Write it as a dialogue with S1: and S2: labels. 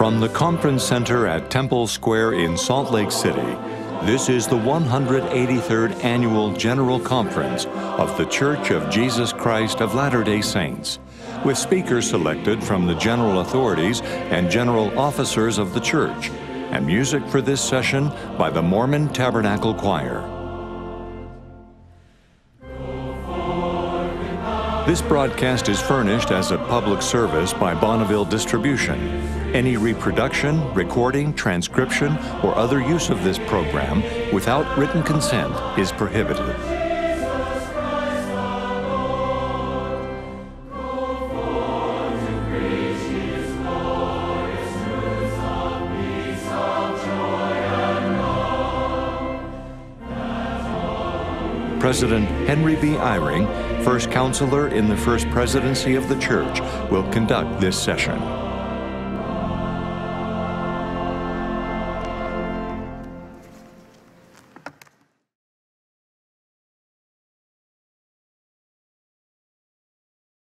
S1: From the Conference Center at Temple Square in Salt Lake City, this is the 183rd Annual General Conference of The Church of Jesus Christ of Latter day Saints, with speakers selected from the general authorities and general officers of the church, and music for this session by the Mormon Tabernacle Choir. This broadcast is furnished as a public service by Bonneville Distribution. Any reproduction, recording, transcription, or other use of this program without written consent is prohibited. President Henry B. Eyring, first counselor in the First Presidency of the Church, will conduct this session.